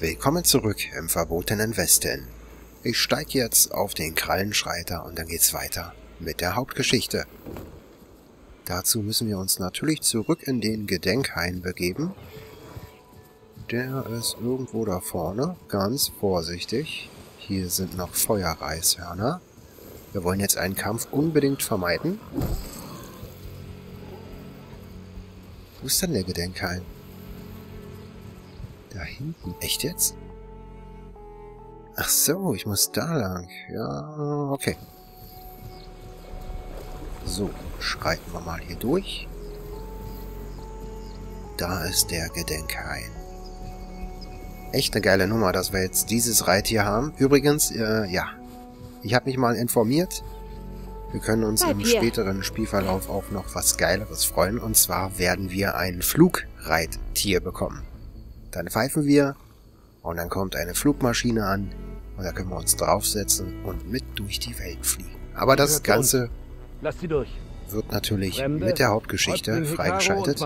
Willkommen zurück im verbotenen Westen. Ich steige jetzt auf den Krallenschreiter und dann geht's weiter mit der Hauptgeschichte. Dazu müssen wir uns natürlich zurück in den Gedenkhain begeben. Der ist irgendwo da vorne. Ganz vorsichtig. Hier sind noch Feuerreishörner. Wir wollen jetzt einen Kampf unbedingt vermeiden. Wo ist denn der Gedenkhain? Da hinten. Echt jetzt? Ach so, ich muss da lang. Ja, okay. So, schreiten wir mal hier durch. Da ist der Gedenkhain. Echt eine geile Nummer, dass wir jetzt dieses Reittier haben. Übrigens, äh, ja. Ich habe mich mal informiert. Wir können uns Bleib im hier. späteren Spielverlauf auch noch was Geileres freuen. Und zwar werden wir ein Flugreittier bekommen. Dann pfeifen wir und dann kommt eine Flugmaschine an und da können wir uns draufsetzen und mit durch die Welt fliegen. Aber das Ganze wird natürlich Fremde, mit der Hauptgeschichte freigeschaltet.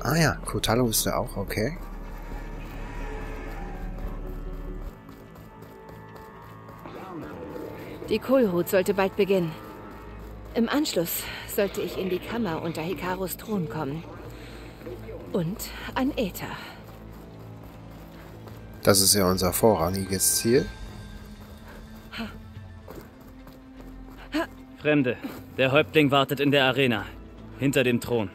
Ah ja, Kotalo ist da auch, okay. Die Kohlhut sollte bald beginnen. Im Anschluss sollte ich in die Kammer unter Hikaros Thron kommen. Und an Äther. Das ist ja unser vorrangiges Ziel. Fremde, der Häuptling wartet in der Arena. Hinter dem Thron.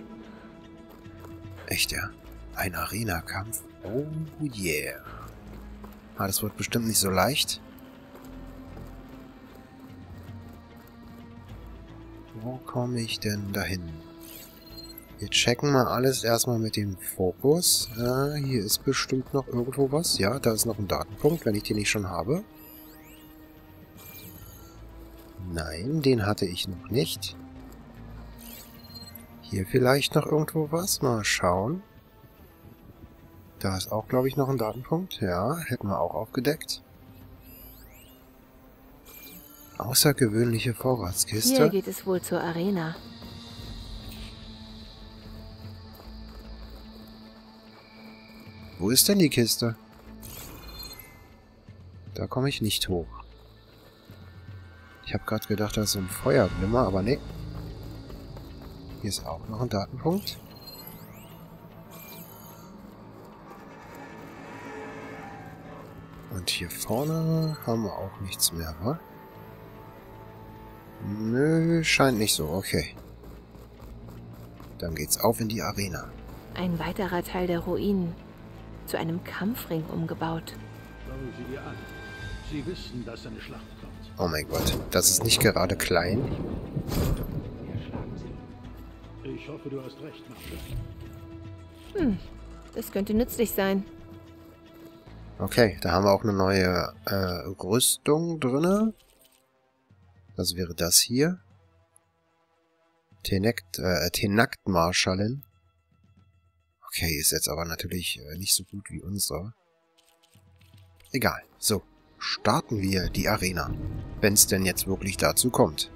Echt, ja? Ein Arena-Kampf? Oh yeah. Ah, das wird bestimmt nicht so leicht. Wo komme ich denn dahin? Wir checken mal alles erstmal mit dem Fokus. Äh, hier ist bestimmt noch irgendwo was. Ja, da ist noch ein Datenpunkt, wenn ich den nicht schon habe. Nein, den hatte ich noch nicht. Hier vielleicht noch irgendwo was. Mal schauen. Da ist auch, glaube ich, noch ein Datenpunkt. Ja, hätten wir auch aufgedeckt. Außergewöhnliche Vorratskiste. Hier geht es wohl zur Arena. Wo ist denn die Kiste? Da komme ich nicht hoch. Ich habe gerade gedacht, da ist so ein Feuerblimmer, aber nee. Hier ist auch noch ein Datenpunkt. Und hier vorne haben wir auch nichts mehr, wa? Nö, scheint nicht so, okay. Dann geht's auf in die Arena. Ein weiterer Teil der Ruinen zu einem Kampfring umgebaut. Schauen Sie dir an. Sie wissen, dass eine Schlacht kommt. Oh mein Gott, das ist nicht gerade klein. Ich hoffe, du hast recht. Hm, das könnte nützlich sein. Okay, da haben wir auch eine neue äh, Rüstung drinne. Das wäre das hier. Tenakt, äh, Tenakt Marschallin. Okay, ist jetzt aber natürlich äh, nicht so gut wie unsere. Egal. So, starten wir die Arena. Wenn es denn jetzt wirklich dazu kommt.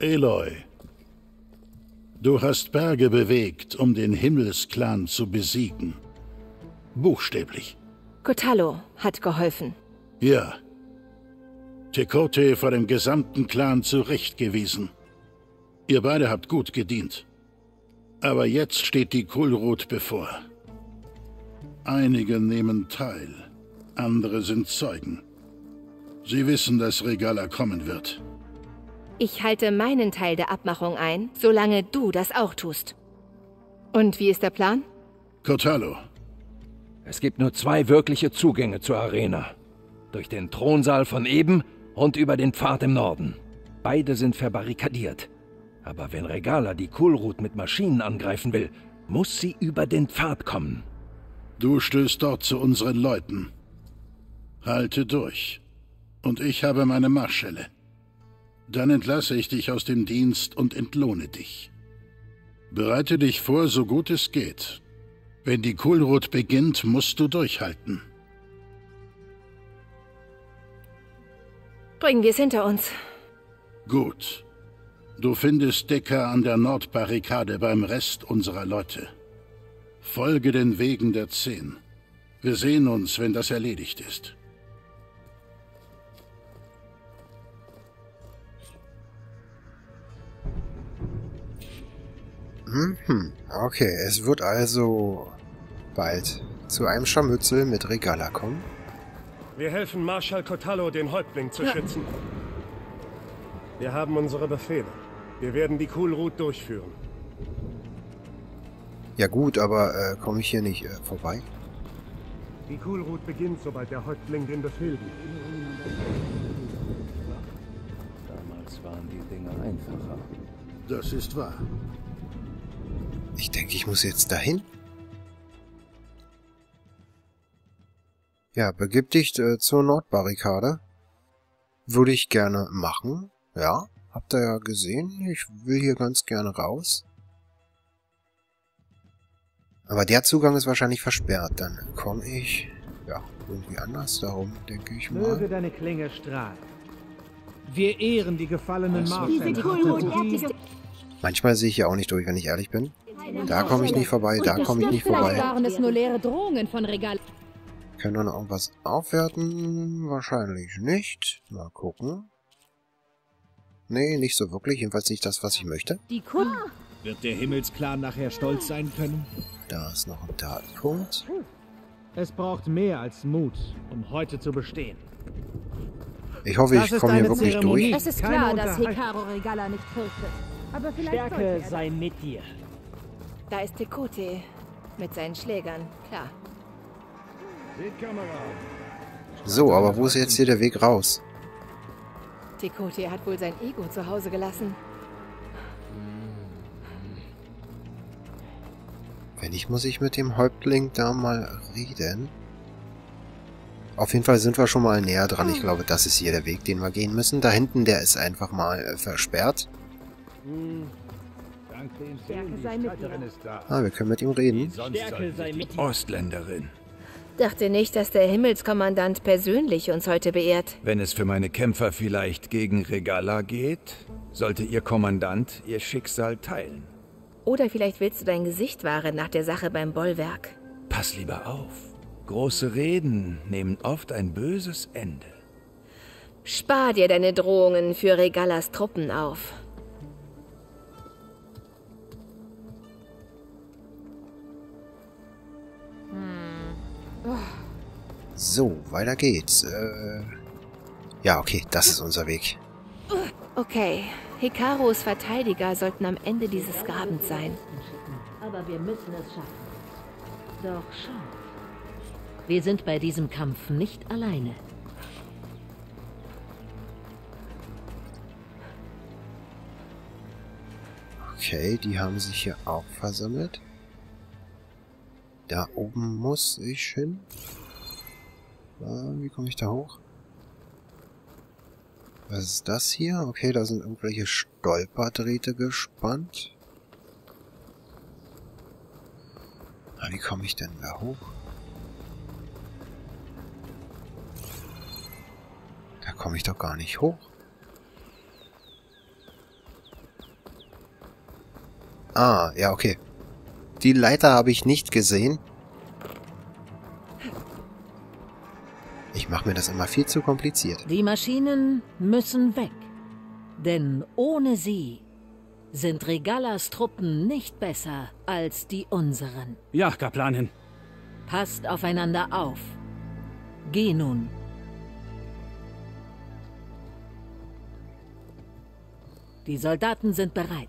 Eloy, du hast Berge bewegt, um den Himmelsklan zu besiegen. Buchstäblich. Kotalo hat geholfen. Ja. Tekote vor dem gesamten Clan zurechtgewiesen. Ihr beide habt gut gedient. Aber jetzt steht die Kulrot bevor. Einige nehmen teil, andere sind Zeugen. Sie wissen, dass Regala kommen wird. Ich halte meinen Teil der Abmachung ein, solange du das auch tust. Und wie ist der Plan? Kotalo. Es gibt nur zwei wirkliche Zugänge zur Arena. Durch den Thronsaal von eben und über den Pfad im Norden. Beide sind verbarrikadiert. Aber wenn Regala die Kulrut mit Maschinen angreifen will, muss sie über den Pfad kommen. Du stößt dort zu unseren Leuten. Halte durch. Und ich habe meine Marschelle. Dann entlasse ich dich aus dem Dienst und entlohne dich. Bereite dich vor, so gut es geht. Wenn die Kulrut beginnt, musst du durchhalten. Bringen wir es hinter uns. Gut. Du findest Decker an der Nordbarrikade beim Rest unserer Leute. Folge den Wegen der Zehn. Wir sehen uns, wenn das erledigt ist. Mhm. Okay, es wird also bald zu einem Scharmützel mit Regala kommen. Wir helfen Marschall Cotallo, den Häuptling zu ja. schützen. Wir haben unsere Befehle. Wir werden die Cool Route durchführen. Ja gut, aber äh, komme ich hier nicht äh, vorbei? Die Cool Route beginnt, sobald der Häuptling den Befehl gibt. Damals waren die Dinge einfacher. Das ist wahr. Ich denke, ich muss jetzt dahin. Ja, begib dich äh, zur Nordbarrikade. Würde ich gerne machen. Ja, habt ihr ja gesehen. Ich will hier ganz gerne raus. Aber der Zugang ist wahrscheinlich versperrt. Dann komme ich, ja, irgendwie anders darum, denke ich mal. Möge deine Klinge strahlen. Wir ehren die gefallenen Marschänder. Manchmal sehe ich ja auch nicht durch, wenn ich ehrlich bin. Da komme ich nicht vorbei, da komme ich nicht vorbei. waren es nur leere Drohungen von Regal. Können wir noch irgendwas aufwerten? Wahrscheinlich nicht. Mal gucken. Nee, nicht so wirklich. Jedenfalls nicht das, was ich möchte. Die Kunden. Wird der Himmelsklan nachher stolz sein können? Da ist noch ein Datenpunkt. Es braucht mehr als Mut, um heute zu bestehen. Ich hoffe, ich komme hier wirklich Zeremonie. durch. Es ist klar, dass Hikaro Regala nicht fürchtet. Aber vielleicht Stärke sei mit dir. Da ist Tekote mit seinen Schlägern, klar. So, aber wo ist jetzt hier der Weg raus? Tekote hat wohl sein Ego zu Hause gelassen. Wenn nicht, muss ich mit dem Häuptling da mal reden. Auf jeden Fall sind wir schon mal näher dran. Ich glaube, das ist hier der Weg, den wir gehen müssen. Da hinten, der ist einfach mal äh, versperrt. Ah, wir können mit ihm reden. Ostländerin. Dachte nicht, dass der Himmelskommandant persönlich uns heute beehrt. Wenn es für meine Kämpfer vielleicht gegen Regala geht, sollte ihr Kommandant ihr Schicksal teilen. Oder vielleicht willst du dein Gesicht wahren nach der Sache beim Bollwerk. Pass lieber auf. Große Reden nehmen oft ein böses Ende. Spar dir deine Drohungen für Regalas Truppen auf. So, weiter geht's. Äh, ja, okay, das ist unser Weg. Okay, Hikaros Verteidiger sollten am Ende dieses Grabens sein. Aber wir müssen es schaffen. Doch schau. Wir sind bei diesem Kampf nicht alleine. Okay, die haben sich hier auch versammelt. Da oben muss ich hin. Wie komme ich da hoch? Was ist das hier? Okay, da sind irgendwelche Stolperdrähte gespannt. Wie komme ich denn da hoch? Da komme ich doch gar nicht hoch. Ah, ja, okay. Die Leiter habe ich nicht gesehen. Ich mache mir das immer viel zu kompliziert. Die Maschinen müssen weg. Denn ohne sie sind Regalas Truppen nicht besser als die unseren. Ja, Kaplanin. Passt aufeinander auf. Geh nun. Die Soldaten sind bereit.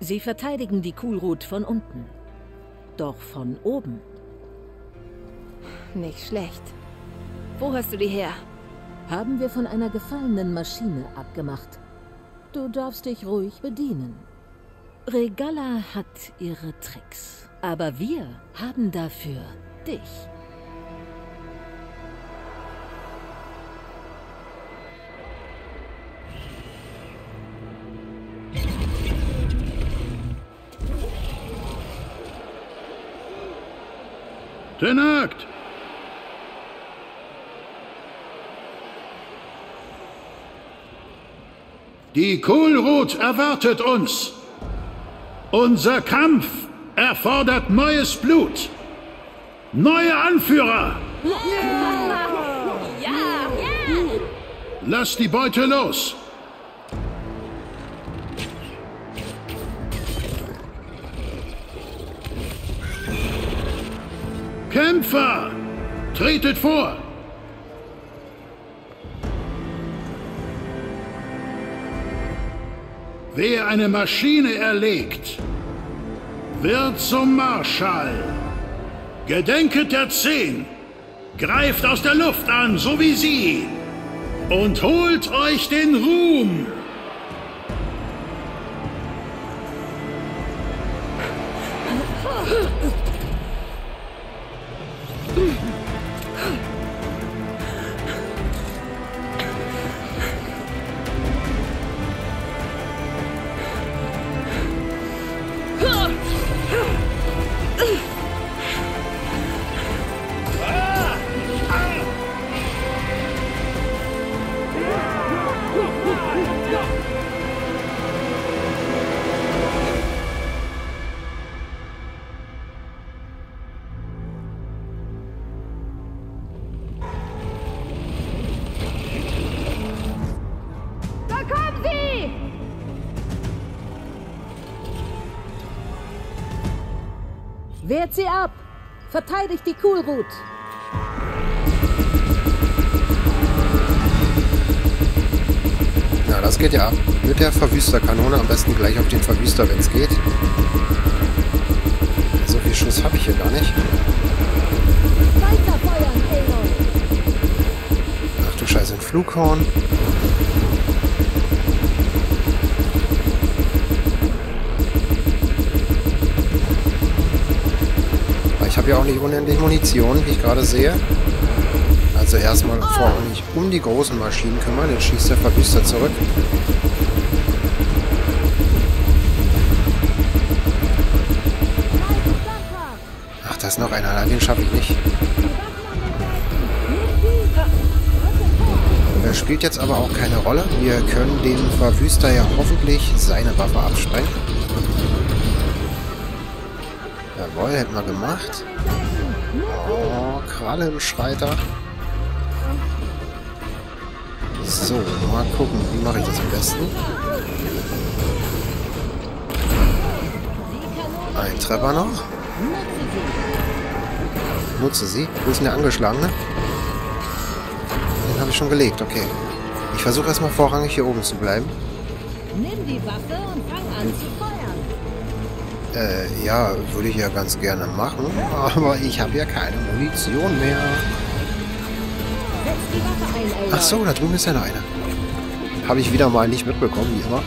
Sie verteidigen die Kulrut von unten. Doch von oben. Nicht schlecht. Wo hast du die her? Haben wir von einer gefallenen Maschine abgemacht. Du darfst dich ruhig bedienen. Regala hat ihre Tricks. Aber wir haben dafür dich. Tenakt! Die Kohlrot erwartet uns. Unser Kampf erfordert neues Blut. Neue Anführer! Lass die Beute los! Kämpfer! Tretet vor! Wer eine Maschine erlegt, wird zum Marschall. Gedenket der Zehn, greift aus der Luft an, so wie sie, und holt euch den Ruhm. Verteidigt die Kulrut! Ja, das geht ja ab. Mit der Verwüsterkanone am besten gleich auf den Verwüster, wenn es geht. So viel Schuss habe ich hier gar nicht. Ach du Scheiße, ein Flughorn. Habe ja auch nicht unendlich Munition, wie ich gerade sehe. Also erstmal vorrangig um die großen Maschinen kümmern. Jetzt schießt der Verwüster zurück. Ach, da ist noch einer. Den schaffe ich nicht. Das spielt jetzt aber auch keine Rolle. Wir können dem Verwüster ja hoffentlich seine Waffe absprengen. Jawohl, hätten wir gemacht. Oh, Krallenschreiter. So, mal gucken, wie mache ich das am besten? Ein Treffer noch. Nutze sie. Wo ist denn der angeschlagene? Den habe ich schon gelegt, okay. Ich versuche erstmal vorrangig hier oben zu bleiben. Nimm die Waffe und fang an zu. Äh, ja, würde ich ja ganz gerne machen, aber ich habe ja keine Munition mehr. Ach so, da drüben ist ja noch einer. Habe ich wieder mal nicht mitbekommen, wie immer.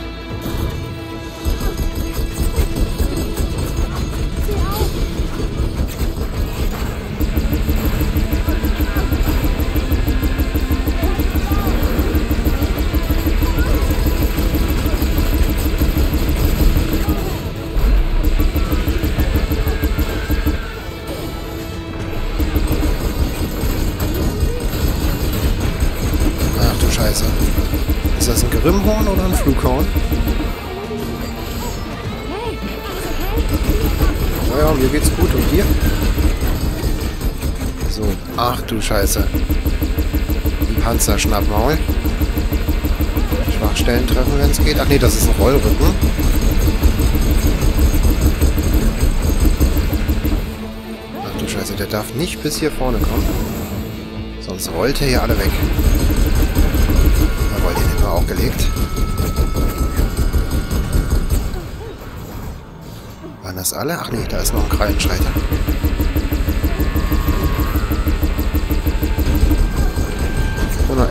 Grimmhorn oder ein Flughorn? Naja, mir geht's gut. Und dir? So. Ach du Scheiße. Ein Panzerschnappmaul. Schwachstellen treffen, wenn es geht. Ach nee, das ist ein Rollrücken. Ach du Scheiße, der darf nicht bis hier vorne kommen. Sonst rollt er hier alle weg auch gelegt. Waren das alle? Ach nee, da ist noch ein Krallenschreiter.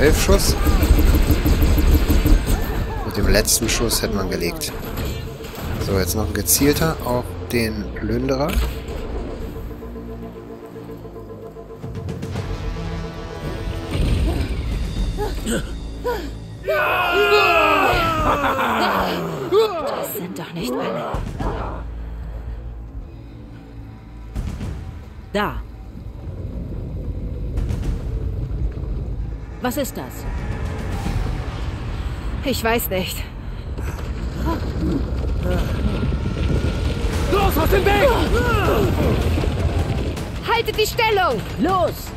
Elf Schuss. Mit dem letzten Schuss hätte man gelegt. So, jetzt noch ein gezielter auf den Plünderer. Was ist das? Ich weiß nicht. Los, aus dem Weg! Haltet die Stellung! Los!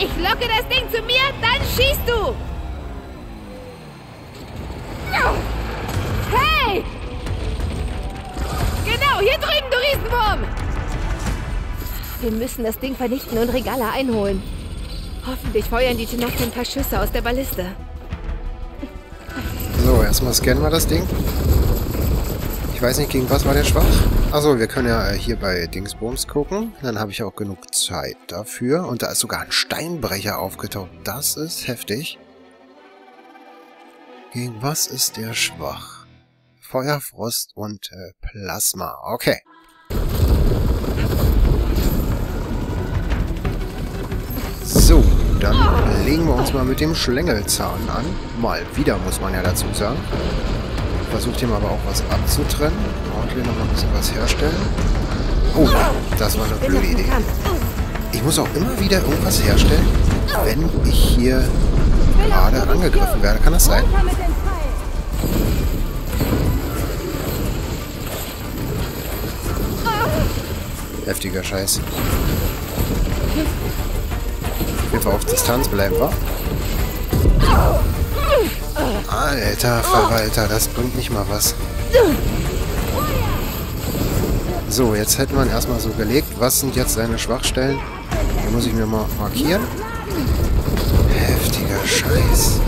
Ich locke das Ding zu mir, dann schießt du! Hey! Genau, hier drüben, du Riesenwurm! Wir müssen das Ding vernichten und Regala einholen. Hoffentlich feuern die Tenakte ein paar Schüsse aus der Balliste. So, erstmal scannen wir das Ding. Ich weiß nicht, gegen was war der schwach? Achso, wir können ja äh, hier bei Dingsbums gucken. Dann habe ich auch genug Zeit dafür. Und da ist sogar ein Steinbrecher aufgetaucht. Das ist heftig. Gegen was ist der schwach? Feuer, Frost und äh, Plasma. Okay. So, dann legen wir uns mal mit dem Schlängelzahn an. Mal wieder, muss man ja dazu sagen. Versucht ihm aber auch was abzutrennen. Ordentlich noch mal ein bisschen was herstellen. Oh, das war eine blöde Idee. Ich muss auch immer wieder irgendwas herstellen, wenn ich hier gerade angegriffen werde. Kann das sein? Heftiger Scheiß. Fall auf Distanz bleiben wir. Alter Verwalter, das bringt nicht mal was. So, jetzt hätte man erstmal so gelegt, was sind jetzt seine Schwachstellen? Die muss ich mir mal markieren. Heftiger Scheiß.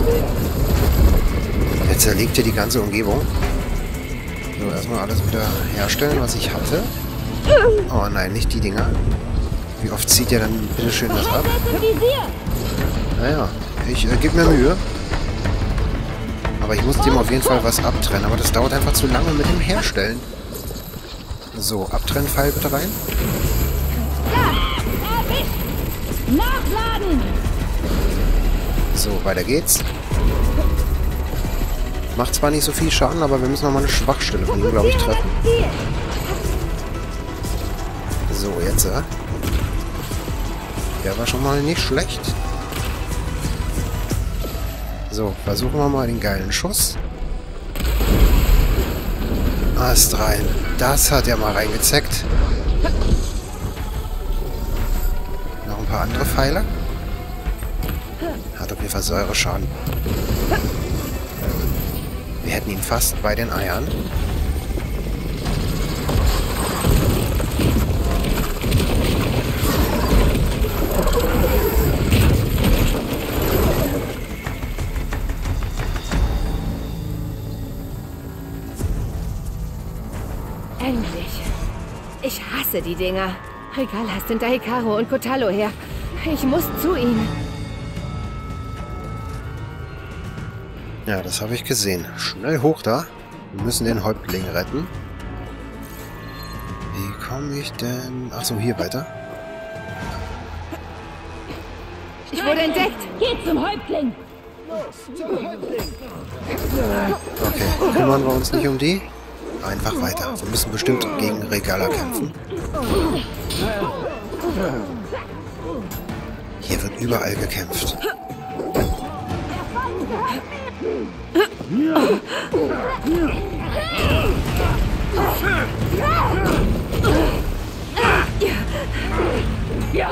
Jetzt zerlegt hier die ganze Umgebung. So, erstmal alles wieder herstellen, was ich hatte. Oh nein, nicht die Dinger. Wie oft zieht ihr dann bitteschön das ab? Naja, ich äh, gebe mir Mühe. Aber ich muss dem auf jeden Fall was abtrennen. Aber das dauert einfach zu lange mit dem Herstellen. So, Abtrennpfeil bitte rein. Nachladen! So, weiter geht's. Macht zwar nicht so viel Schaden, aber wir müssen noch mal eine Schwachstelle von ihm, glaube ich, treffen. So, jetzt, äh. Der war schon mal nicht schlecht. So, versuchen wir mal den geilen Schuss. Ast rein. Das hat er mal reingezeckt. Noch ein paar andere Pfeile. Hat auf jeden Fall Säureschaden. Wir hätten ihn fast bei den Eiern. Die Dinger. Regalas sind Hikaru und Kotalo her. Ich muss zu ihnen. Ja, das habe ich gesehen. Schnell hoch da. Wir müssen den Häuptling retten. Wie komme ich denn... Achso, hier weiter. Ich wurde entdeckt. Geht zum Häuptling! Okay, kümmern wir uns nicht um die. Einfach weiter. Wir müssen bestimmt gegen Regala kämpfen. Hier wird überall gekämpft. Ja.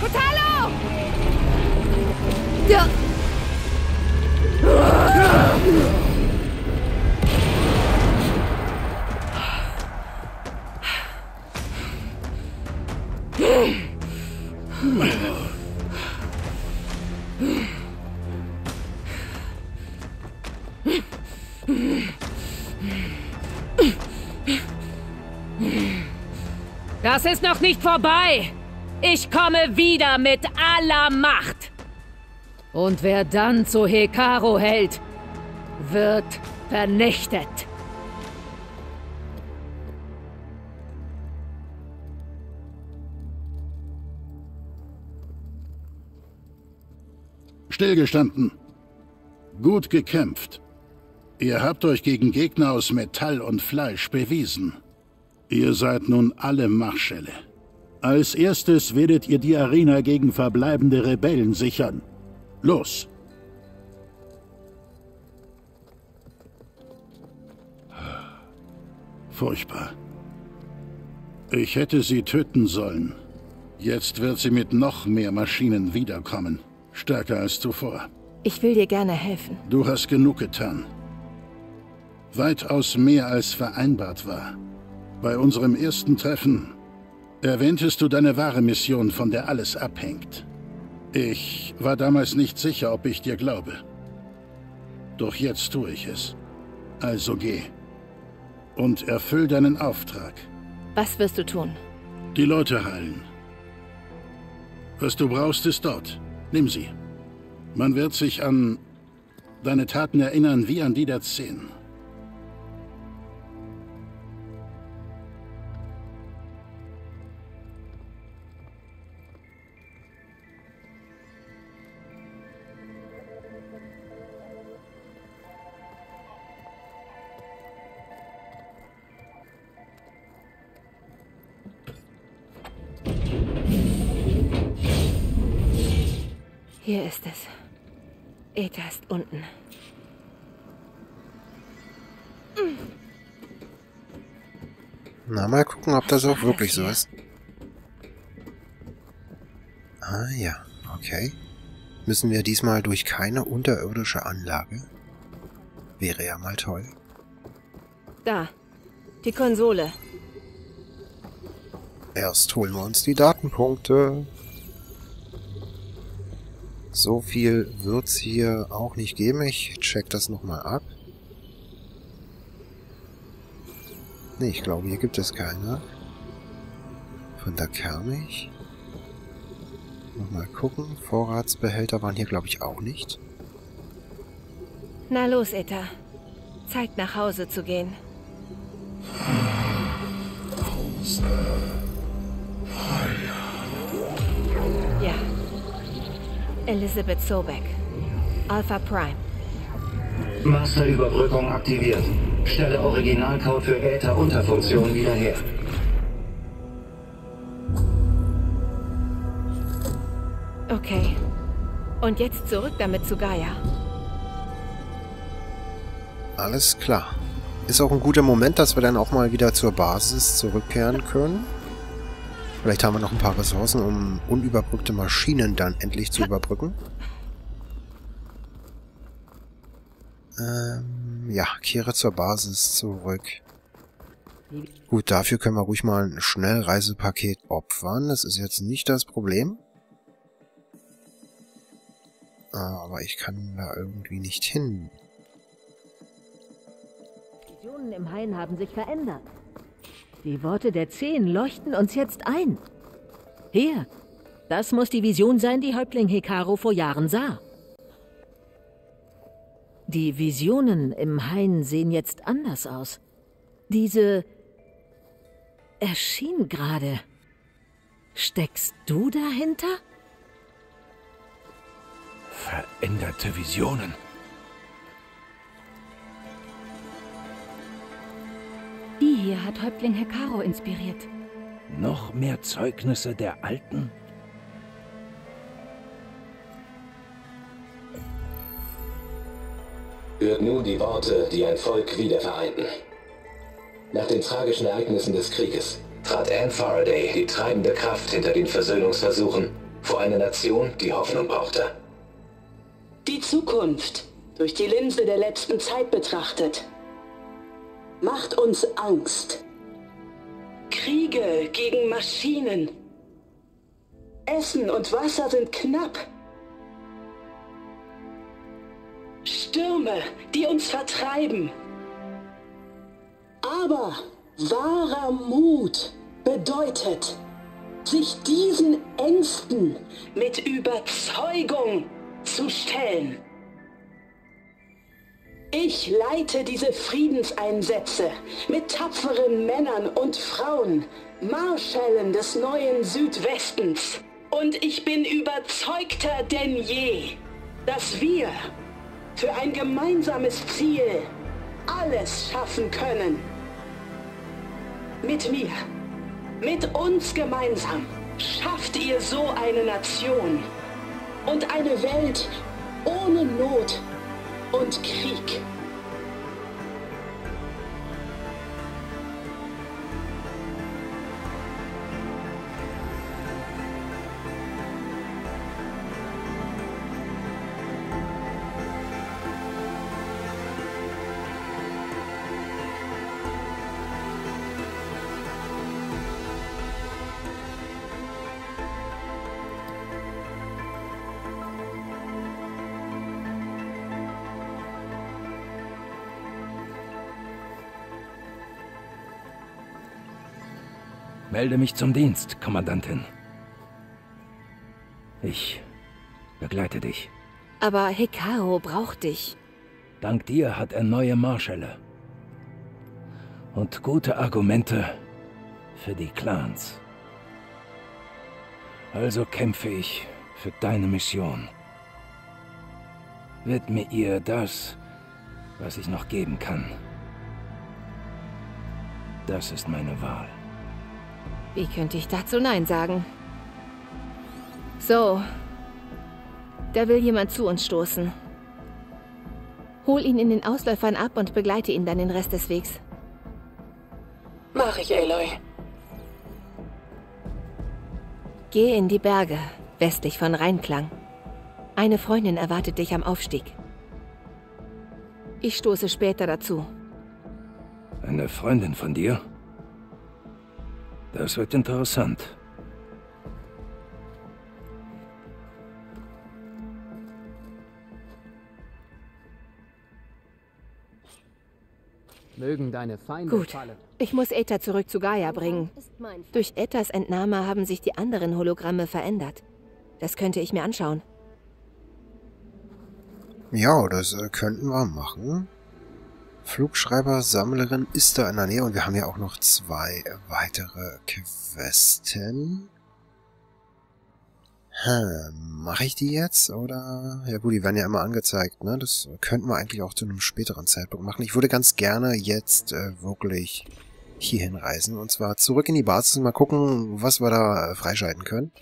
Kotalo! Das ist noch nicht vorbei. Ich komme wieder mit aller Macht. Und wer dann zu Hekaro hält, wird vernichtet. Stillgestanden. Gut gekämpft. Ihr habt euch gegen Gegner aus Metall und Fleisch bewiesen. Ihr seid nun alle Marschälle. Als erstes werdet ihr die Arena gegen verbleibende Rebellen sichern. Los! Furchtbar. Ich hätte sie töten sollen. Jetzt wird sie mit noch mehr Maschinen wiederkommen. Stärker als zuvor. Ich will dir gerne helfen. Du hast genug getan. Weitaus mehr als vereinbart war. Bei unserem ersten Treffen erwähntest du deine wahre Mission, von der alles abhängt. Ich war damals nicht sicher, ob ich dir glaube. Doch jetzt tue ich es. Also geh. Und erfüll deinen Auftrag. Was wirst du tun? Die Leute heilen. Was du brauchst, ist dort. Nimm sie. Man wird sich an deine Taten erinnern wie an die der Zehn. Mal ob das auch wirklich so ist. Ah ja, okay. Müssen wir diesmal durch keine unterirdische Anlage? Wäre ja mal toll. Da. Die Konsole. Erst holen wir uns die Datenpunkte. So viel wird's hier auch nicht geben. Ich check das nochmal ab. Nee, ich glaube, hier gibt es keine. Von da kam ich. Nochmal gucken. Vorratsbehälter waren hier, glaube ich, auch nicht. Na los, Eta. Zeit nach Hause zu gehen. Ja. Elizabeth Sobeck. Alpha Prime. Masterüberbrückung aktiviert. Stelle Originalcode für Äther-Unterfunktion wieder her. Okay. Und jetzt zurück damit zu Gaia. Alles klar. Ist auch ein guter Moment, dass wir dann auch mal wieder zur Basis zurückkehren können. Vielleicht haben wir noch ein paar Ressourcen, um unüberbrückte Maschinen dann endlich zu überbrücken. Ähm, ja, kehre zur Basis zurück. Gut, dafür können wir ruhig mal ein Schnellreisepaket opfern. Das ist jetzt nicht das Problem. Aber ich kann da irgendwie nicht hin. Visionen im Hain haben sich verändert. Die Worte der Zehn leuchten uns jetzt ein. Hier, das muss die Vision sein, die Häuptling Hekaro vor Jahren sah. Die Visionen im Hain sehen jetzt anders aus. Diese erschien gerade. Steckst du dahinter? Veränderte Visionen. Die hier hat Häuptling Hekaro inspiriert. Noch mehr Zeugnisse der Alten? Hört nun die Worte, die ein Volk wiedervereinten. Nach den tragischen Ereignissen des Krieges trat Anne Faraday, die treibende Kraft hinter den Versöhnungsversuchen, vor eine Nation, die Hoffnung brauchte. Die Zukunft, durch die Linse der letzten Zeit betrachtet, macht uns Angst. Kriege gegen Maschinen. Essen und Wasser sind knapp. Stürme, die uns vertreiben. Aber wahrer Mut bedeutet, sich diesen Ängsten mit Überzeugung zu stellen. Ich leite diese Friedenseinsätze mit tapferen Männern und Frauen, Marschällen des neuen Südwestens. Und ich bin überzeugter denn je, dass wir für ein gemeinsames Ziel alles schaffen können. Mit mir, mit uns gemeinsam schafft ihr so eine Nation und eine Welt ohne Not und Krieg. Melde mich zum Dienst, Kommandantin. Ich begleite dich. Aber Hekaro braucht dich. Dank dir hat er neue Marschälle. Und gute Argumente für die Clans. Also kämpfe ich für deine Mission. Widme ihr das, was ich noch geben kann. Das ist meine Wahl. Wie könnte ich dazu Nein sagen? So. Da will jemand zu uns stoßen. Hol ihn in den Ausläufern ab und begleite ihn dann den Rest des Wegs. Mach ich, Aloy. Geh in die Berge, westlich von Rheinklang. Eine Freundin erwartet dich am Aufstieg. Ich stoße später dazu. Eine Freundin von dir? Das wird interessant. Mögen deine Feinde Gut. fallen. Ich muss Eta zurück zu Gaia bringen. Durch Etas Entnahme haben sich die anderen Hologramme verändert. Das könnte ich mir anschauen. Ja, das äh, könnten wir machen. Flugschreiber, Sammlerin ist da in der Nähe und wir haben ja auch noch zwei weitere Questen. Hm, mache ich die jetzt oder? Ja gut, die werden ja immer angezeigt, ne? Das könnten wir eigentlich auch zu einem späteren Zeitpunkt machen. Ich würde ganz gerne jetzt äh, wirklich hierhin reisen und zwar zurück in die Basis und mal gucken, was wir da freischalten können.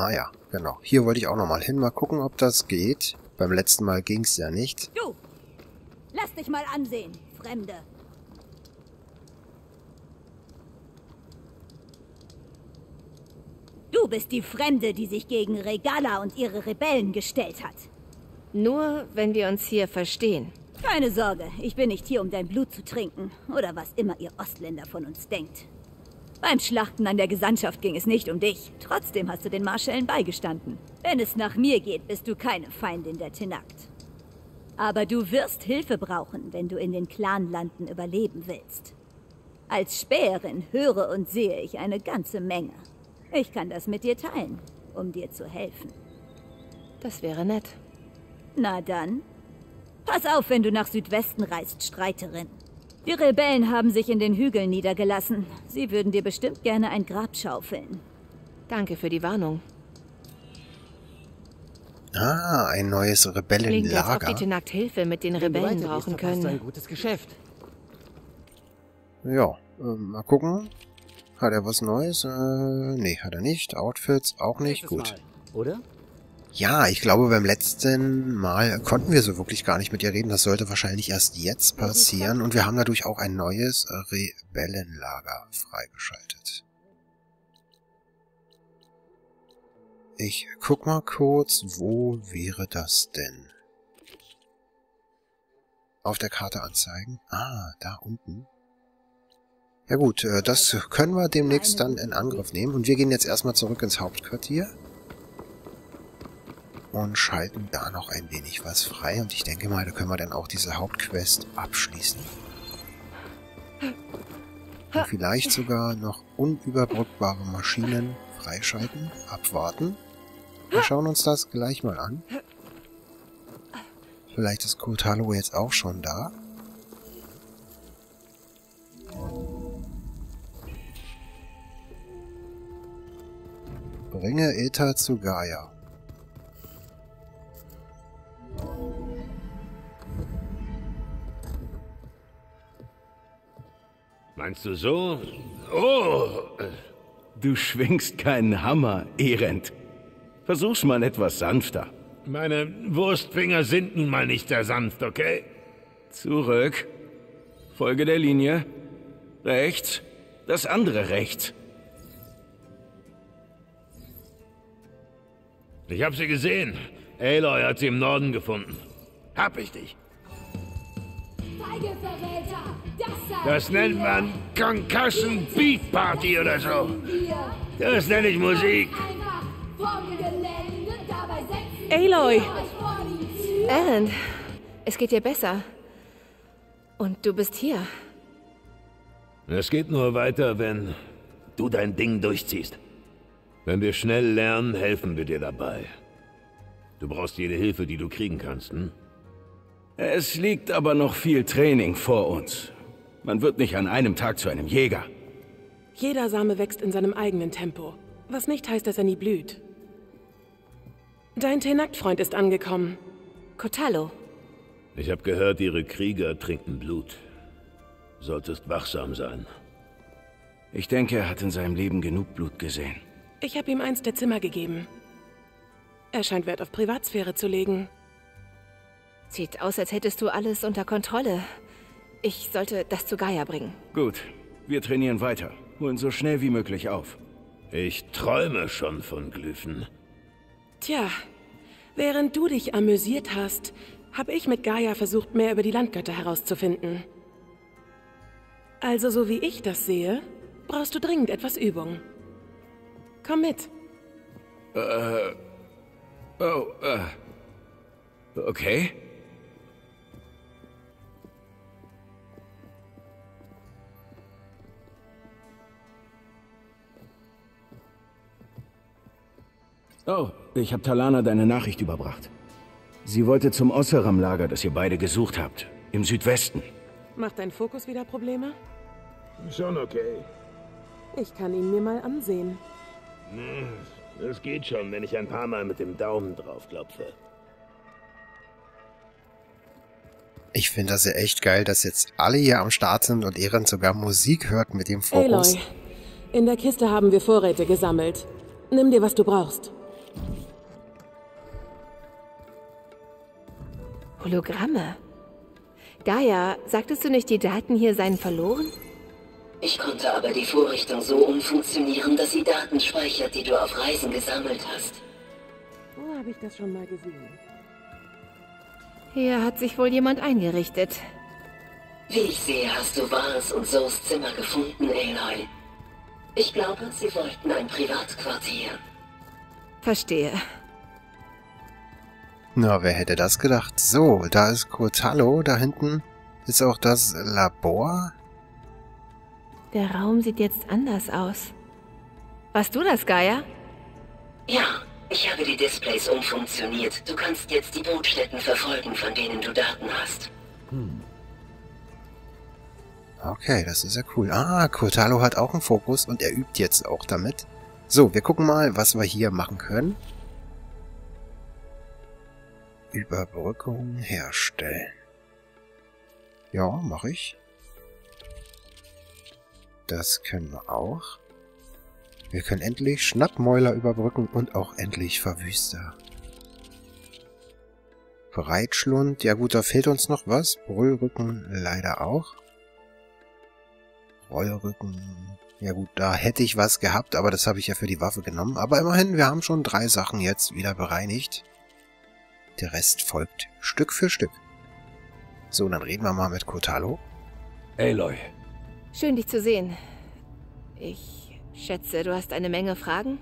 Ah ja, genau. Hier wollte ich auch nochmal hin. Mal gucken, ob das geht. Beim letzten Mal ging es ja nicht. Du! Lass dich mal ansehen, Fremde. Du bist die Fremde, die sich gegen Regala und ihre Rebellen gestellt hat. Nur, wenn wir uns hier verstehen. Keine Sorge, ich bin nicht hier, um dein Blut zu trinken. Oder was immer ihr Ostländer von uns denkt. Beim Schlachten an der Gesandtschaft ging es nicht um dich. Trotzdem hast du den Marschällen beigestanden. Wenn es nach mir geht, bist du keine Feindin der Tenakt. Aber du wirst Hilfe brauchen, wenn du in den Clanlanden überleben willst. Als Späherin höre und sehe ich eine ganze Menge. Ich kann das mit dir teilen, um dir zu helfen. Das wäre nett. Na dann. Pass auf, wenn du nach Südwesten reist, Streiterin. Die Rebellen haben sich in den Hügeln niedergelassen. Sie würden dir bestimmt gerne ein Grab schaufeln. Danke für die Warnung. Ah, ein neues Rebellenlager. Klingt, als ob die Tenakt Hilfe mit den Rebellen brauchen können. ein gutes Geschäft. Ja, äh, mal gucken. Hat er was Neues? Äh, nee, hat er nicht. Outfits auch nicht. Gut. Mal, oder? Ja, ich glaube, beim letzten Mal konnten wir so wirklich gar nicht mit ihr reden. Das sollte wahrscheinlich erst jetzt passieren. Und wir haben dadurch auch ein neues Rebellenlager freigeschaltet. Ich guck mal kurz, wo wäre das denn? Auf der Karte anzeigen. Ah, da unten. Ja gut, äh, das können wir demnächst dann in Angriff nehmen. Und wir gehen jetzt erstmal zurück ins Hauptquartier. Und schalten da noch ein wenig was frei. Und ich denke mal, da können wir dann auch diese Hauptquest abschließen. Und vielleicht sogar noch unüberbrückbare Maschinen freischalten, abwarten. Wir schauen uns das gleich mal an. Vielleicht ist Kotalo jetzt auch schon da. Bringe Eta zu Gaia. Meinst du so? Oh! Du schwingst keinen Hammer, Erend. Versuch's mal etwas sanfter. Meine Wurstfinger sind nun mal nicht sehr sanft, okay? Zurück. Folge der Linie. Rechts. Das andere rechts. Ich hab sie gesehen. Aloy hat sie im Norden gefunden. Hab ich dich. Das nennt man Concussion Beat Party oder so. Das nenne ich Musik. Aloy! Aaron, es geht dir besser. Und du bist hier. Es geht nur weiter, wenn du dein Ding durchziehst. Wenn wir schnell lernen, helfen wir dir dabei. Du brauchst jede Hilfe, die du kriegen kannst, hm? Es liegt aber noch viel Training vor uns. Man wird nicht an einem Tag zu einem Jäger. Jeder Same wächst in seinem eigenen Tempo. Was nicht heißt, dass er nie blüht. Dein Tenakt-Freund ist angekommen. Kotalo. Ich habe gehört, ihre Krieger trinken Blut. Solltest wachsam sein. Ich denke, er hat in seinem Leben genug Blut gesehen. Ich habe ihm eins der Zimmer gegeben. Er scheint Wert auf Privatsphäre zu legen. Sieht aus, als hättest du alles unter Kontrolle. Ich sollte das zu Gaia bringen. Gut, wir trainieren weiter. Holen so schnell wie möglich auf. Ich träume schon von Glyphen. Tja, während du dich amüsiert hast, habe ich mit Gaia versucht, mehr über die Landgötter herauszufinden. Also so wie ich das sehe, brauchst du dringend etwas Übung. Komm mit. Äh. Oh, äh. Okay. Oh, ich habe Talana deine Nachricht überbracht. Sie wollte zum Osseram-Lager, das ihr beide gesucht habt. Im Südwesten. Macht dein Fokus wieder Probleme? Schon okay. Ich kann ihn mir mal ansehen. Es geht schon, wenn ich ein paar Mal mit dem Daumen drauf klopfe. Ich finde das ja echt geil, dass jetzt alle hier am Start sind und Ehren sogar Musik hört mit dem Fokus. Aloy, in der Kiste haben wir Vorräte gesammelt. Nimm dir, was du brauchst. Hologramme. Gaia, sagtest du nicht, die Daten hier seien verloren? Ich konnte aber die Vorrichtung so umfunktionieren, dass sie Daten speichert, die du auf Reisen gesammelt hast. Wo habe ich das schon mal gesehen? Hier hat sich wohl jemand eingerichtet. Wie ich sehe, hast du Vars und Sos Zimmer gefunden, Aloy. Ich glaube, sie wollten ein Privatquartier. Verstehe. Na, wer hätte das gedacht? So, da ist Kurtalo, da hinten ist auch das Labor. Der Raum sieht jetzt anders aus. Warst du das, Gaia? Ja, ich habe die Displays umfunktioniert. Du kannst jetzt die Bootstätten verfolgen, von denen du Daten hast. Hm. Okay, das ist ja cool. Ah, Kurtalo hat auch einen Fokus und er übt jetzt auch damit. So, wir gucken mal, was wir hier machen können. Überbrückung herstellen. Ja, mache ich. Das können wir auch. Wir können endlich Schnappmäuler überbrücken und auch endlich Verwüster. Breitschlund, ja gut, da fehlt uns noch was. Brüllrücken leider auch. Rollrücken, ja gut, da hätte ich was gehabt, aber das habe ich ja für die Waffe genommen. Aber immerhin, wir haben schon drei Sachen jetzt wieder bereinigt. Der Rest folgt Stück für Stück. So, dann reden wir mal mit Kotalo. Aloy. Schön, dich zu sehen. Ich schätze, du hast eine Menge Fragen?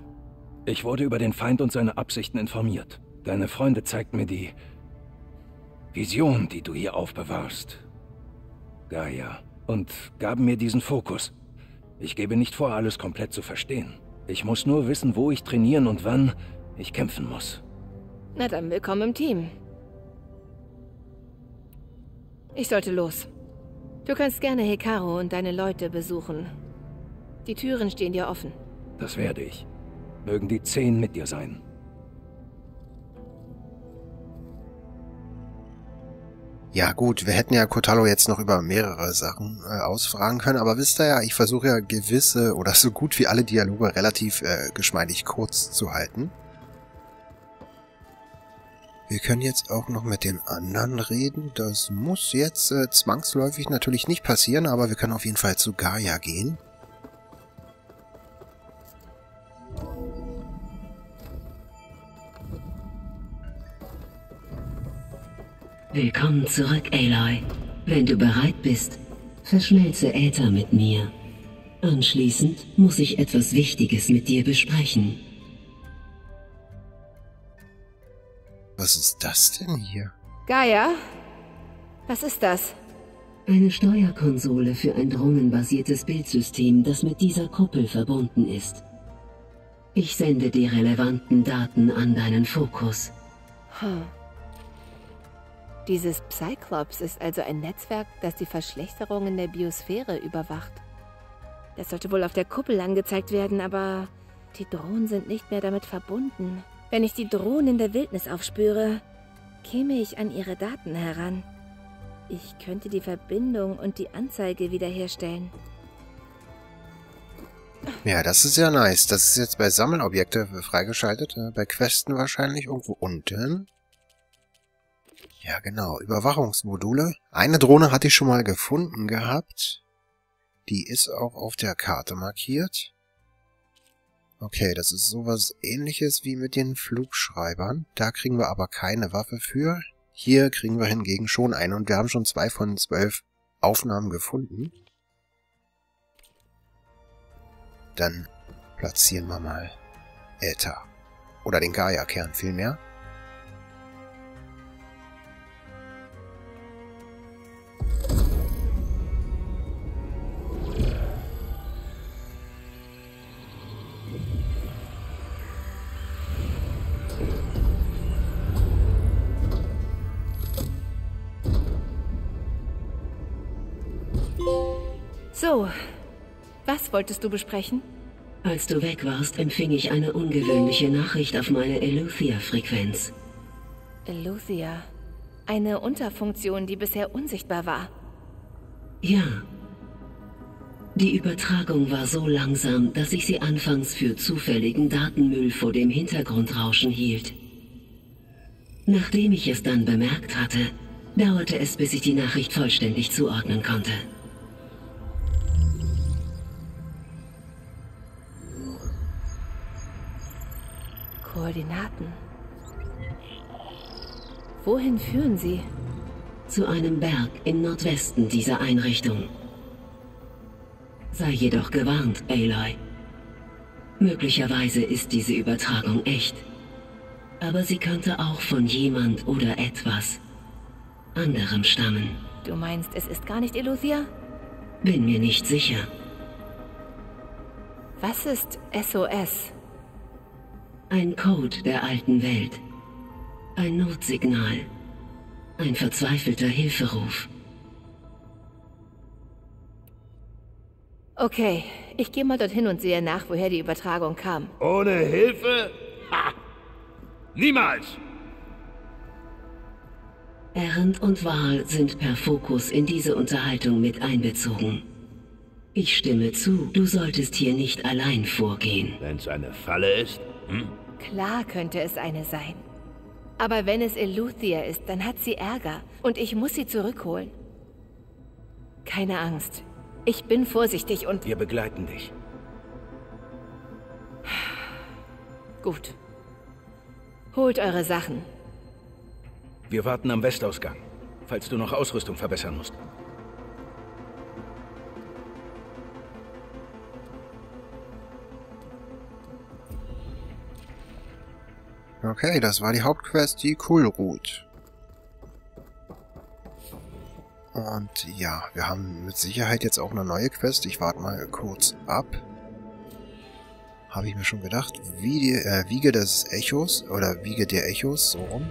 Ich wurde über den Feind und seine Absichten informiert. Deine Freunde zeigten mir die Vision, die du hier aufbewahrst. Gaia. Und gaben mir diesen Fokus. Ich gebe nicht vor, alles komplett zu verstehen. Ich muss nur wissen, wo ich trainieren und wann ich kämpfen muss. Na dann, willkommen im Team. Ich sollte los. Du kannst gerne Hekaro und deine Leute besuchen. Die Türen stehen dir offen. Das werde ich. Mögen die Zehn mit dir sein. Ja gut, wir hätten ja Kotalo jetzt noch über mehrere Sachen äh, ausfragen können, aber wisst ihr ja, ich versuche ja gewisse oder so gut wie alle Dialoge relativ äh, geschmeidig kurz zu halten. Wir können jetzt auch noch mit den anderen reden. Das muss jetzt äh, zwangsläufig natürlich nicht passieren, aber wir können auf jeden Fall zu Gaia gehen. Willkommen zurück, Aloy. Wenn du bereit bist, verschmelze Äther mit mir. Anschließend muss ich etwas Wichtiges mit dir besprechen. Was ist das denn hier? Gaia? Was ist das? Eine Steuerkonsole für ein drohnenbasiertes Bildsystem, das mit dieser Kuppel verbunden ist. Ich sende die relevanten Daten an deinen Fokus. Hm. Dieses Psyclops ist also ein Netzwerk, das die Verschlechterungen der Biosphäre überwacht. Das sollte wohl auf der Kuppel angezeigt werden, aber die Drohnen sind nicht mehr damit verbunden. Wenn ich die Drohnen in der Wildnis aufspüre, käme ich an ihre Daten heran. Ich könnte die Verbindung und die Anzeige wiederherstellen. Ja, das ist ja nice. Das ist jetzt bei Sammelobjekte freigeschaltet. Äh, bei Questen wahrscheinlich irgendwo unten. Ja, genau. Überwachungsmodule. Eine Drohne hatte ich schon mal gefunden gehabt. Die ist auch auf der Karte markiert. Okay, das ist sowas ähnliches wie mit den Flugschreibern. Da kriegen wir aber keine Waffe für. Hier kriegen wir hingegen schon eine und wir haben schon zwei von zwölf Aufnahmen gefunden. Dann platzieren wir mal Äther. Oder den Gaia-Kern vielmehr. So, was wolltest du besprechen? Als du weg warst, empfing ich eine ungewöhnliche Nachricht auf meine Eluthia-Frequenz. Eluthia? Eine Unterfunktion, die bisher unsichtbar war? Ja. Die Übertragung war so langsam, dass ich sie anfangs für zufälligen Datenmüll vor dem Hintergrundrauschen hielt. Nachdem ich es dann bemerkt hatte, dauerte es, bis ich die Nachricht vollständig zuordnen konnte. Koordinaten. Wohin führen sie? Zu einem Berg im Nordwesten dieser Einrichtung. Sei jedoch gewarnt, Aloy. Möglicherweise ist diese Übertragung echt. Aber sie könnte auch von jemand oder etwas anderem stammen. Du meinst, es ist gar nicht Eluthia? Bin mir nicht sicher. Was ist SOS? Ein Code der alten Welt. Ein Notsignal. Ein verzweifelter Hilferuf. Okay, ich gehe mal dorthin und sehe nach, woher die Übertragung kam. Ohne Hilfe? Ha! Niemals! Errand und Wahl sind per Fokus in diese Unterhaltung mit einbezogen. Ich stimme zu, du solltest hier nicht allein vorgehen. Wenn's eine Falle ist? Hm? Klar könnte es eine sein. Aber wenn es Eluthia ist, dann hat sie Ärger und ich muss sie zurückholen. Keine Angst. Ich bin vorsichtig und... Wir begleiten dich. Gut. Holt eure Sachen. Wir warten am Westausgang, falls du noch Ausrüstung verbessern musst. Okay, das war die Hauptquest, die Kulrut. Und ja, wir haben mit Sicherheit jetzt auch eine neue Quest. Ich warte mal kurz ab. Habe ich mir schon gedacht. Wie äh, Wiege des Echos oder Wiege der Echos, so rum.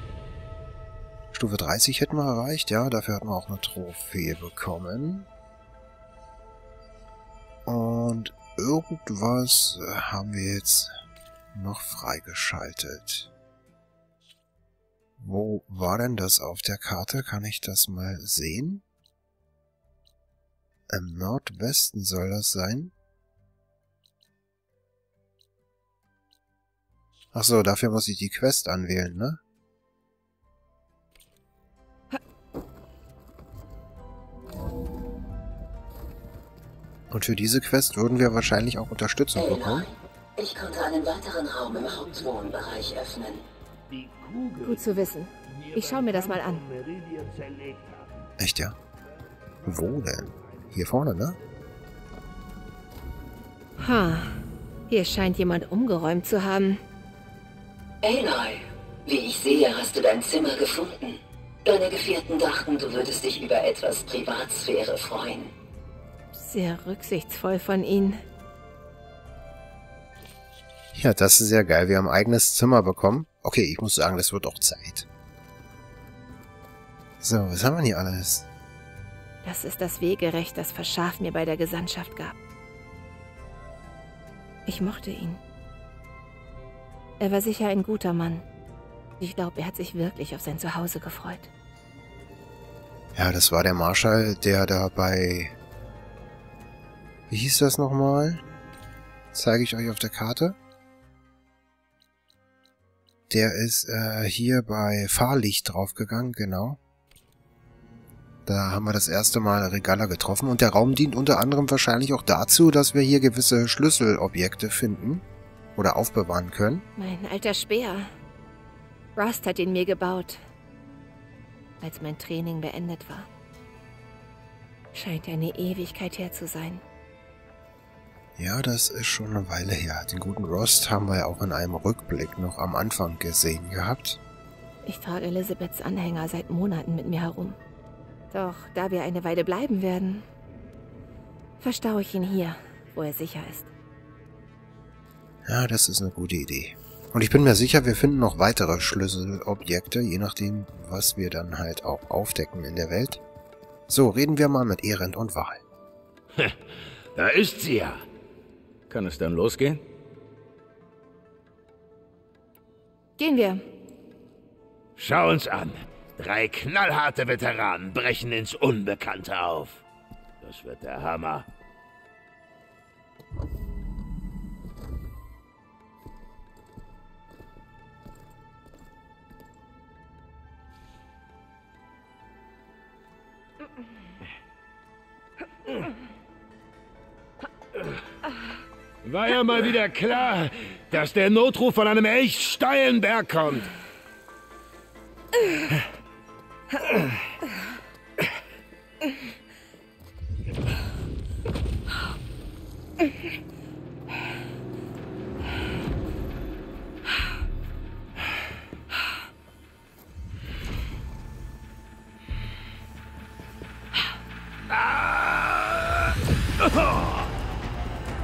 Stufe 30 hätten wir erreicht, ja. Dafür hatten wir auch eine Trophäe bekommen. Und irgendwas äh, haben wir jetzt noch freigeschaltet. Wo war denn das auf der Karte? Kann ich das mal sehen? Im Nordwesten soll das sein. Ach so, dafür muss ich die Quest anwählen, ne? Und für diese Quest würden wir wahrscheinlich auch Unterstützung bekommen. Ich konnte einen weiteren Raum im Hauptwohnbereich öffnen. Gut zu wissen. Ich schaue mir das mal an. Echt, ja? Wo denn? Hier vorne, ne? Ha. Hier scheint jemand umgeräumt zu haben. Aloy, wie ich sehe, hast du dein Zimmer gefunden. Deine Gefährten dachten, du würdest dich über etwas Privatsphäre freuen. Sehr rücksichtsvoll von ihnen. Ja, das ist sehr geil. Wir haben ein eigenes Zimmer bekommen. Okay, ich muss sagen, das wird auch Zeit. So, was haben wir hier alles? Das ist das Wegerecht, das Verschaf mir bei der Gesandtschaft gab. Ich mochte ihn. Er war sicher ein guter Mann. Ich glaube, er hat sich wirklich auf sein Zuhause gefreut. Ja, das war der Marschall, der da bei... Wie hieß das nochmal? Zeige ich euch auf der Karte. Der ist äh, hier bei Fahrlicht draufgegangen, genau. Da haben wir das erste Mal Regala getroffen und der Raum dient unter anderem wahrscheinlich auch dazu, dass wir hier gewisse Schlüsselobjekte finden oder aufbewahren können. Mein alter Speer. Rust hat ihn mir gebaut, als mein Training beendet war. Scheint eine Ewigkeit her zu sein. Ja, das ist schon eine Weile her. Den guten Rost haben wir ja auch in einem Rückblick noch am Anfang gesehen gehabt. Ich trage Elisabeths Anhänger seit Monaten mit mir herum. Doch da wir eine Weile bleiben werden, verstaue ich ihn hier, wo er sicher ist. Ja, das ist eine gute Idee. Und ich bin mir sicher, wir finden noch weitere Schlüsselobjekte, je nachdem, was wir dann halt auch aufdecken in der Welt. So, reden wir mal mit Erend und Wahl. Da ist sie ja. Kann es dann losgehen? Gehen wir. Schau uns an. Drei knallharte Veteranen brechen ins Unbekannte auf. Das wird der Hammer. War ja mal wieder klar, dass der Notruf von einem echt steilen Berg kommt.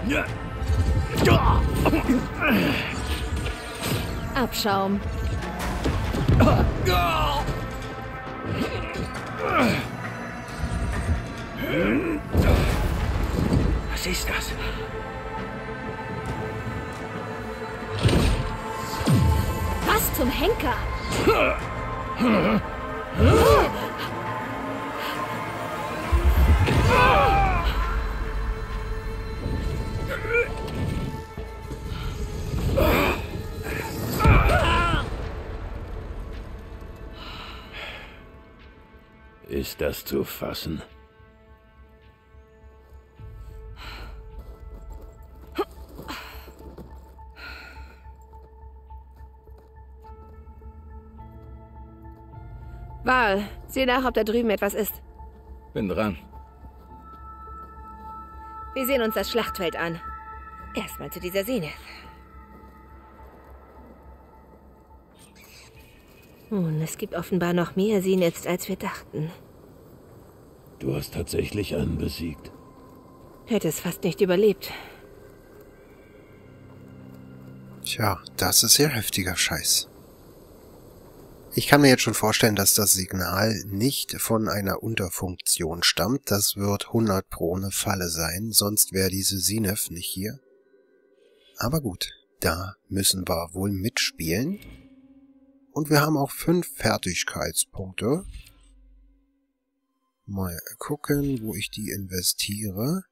Yeah. Abschaum. Was ist das? Was zum Henker? Ist das zu fassen? Val, sieh nach, ob da drüben etwas ist. Bin dran. Wir sehen uns das Schlachtfeld an. Erstmal zu dieser Zenith. Nun, es gibt offenbar noch mehr Zeniths, als wir dachten. Du hast tatsächlich einen besiegt. Hätte es fast nicht überlebt. Tja, das ist sehr heftiger Scheiß. Ich kann mir jetzt schon vorstellen, dass das Signal nicht von einer Unterfunktion stammt. Das wird 100 pro eine Falle sein, sonst wäre diese Sinef nicht hier. Aber gut, da müssen wir wohl mitspielen. Und wir haben auch fünf Fertigkeitspunkte. Mal gucken, wo ich die investiere.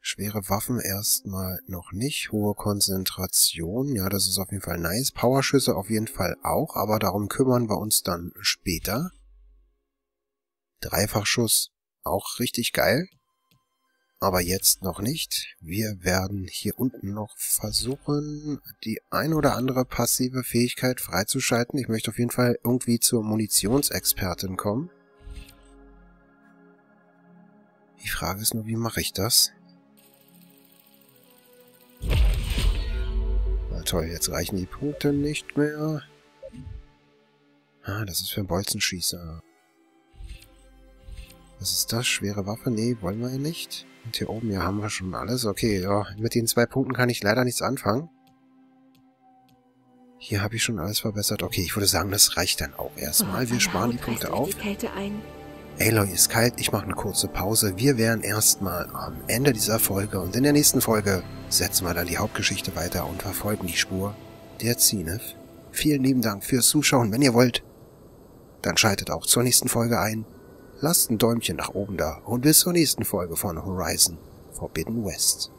Schwere Waffen erstmal noch nicht. Hohe Konzentration, ja, das ist auf jeden Fall nice. Powerschüsse auf jeden Fall auch, aber darum kümmern wir uns dann später. Dreifachschuss, auch richtig geil. Aber jetzt noch nicht. Wir werden hier unten noch versuchen, die ein oder andere passive Fähigkeit freizuschalten. Ich möchte auf jeden Fall irgendwie zur Munitionsexpertin kommen. Die Frage ist nur, wie mache ich das? Na toll, jetzt reichen die Punkte nicht mehr. Ah, das ist für einen Bolzenschießer. Was ist das? Schwere Waffe? Nee, wollen wir ja nicht. Und hier oben, ja, haben wir schon alles. Okay, ja, mit den zwei Punkten kann ich leider nichts anfangen. Hier habe ich schon alles verbessert. Okay, ich würde sagen, das reicht dann auch erstmal. Wir sparen die Punkte auf. Aloy ist kalt, ich mache eine kurze Pause. Wir wären erstmal am Ende dieser Folge und in der nächsten Folge setzen wir dann die Hauptgeschichte weiter und verfolgen die Spur der Zenith. Vielen lieben Dank fürs Zuschauen. Wenn ihr wollt, dann schaltet auch zur nächsten Folge ein. Lasst ein Däumchen nach oben da und bis zur nächsten Folge von Horizon Forbidden West.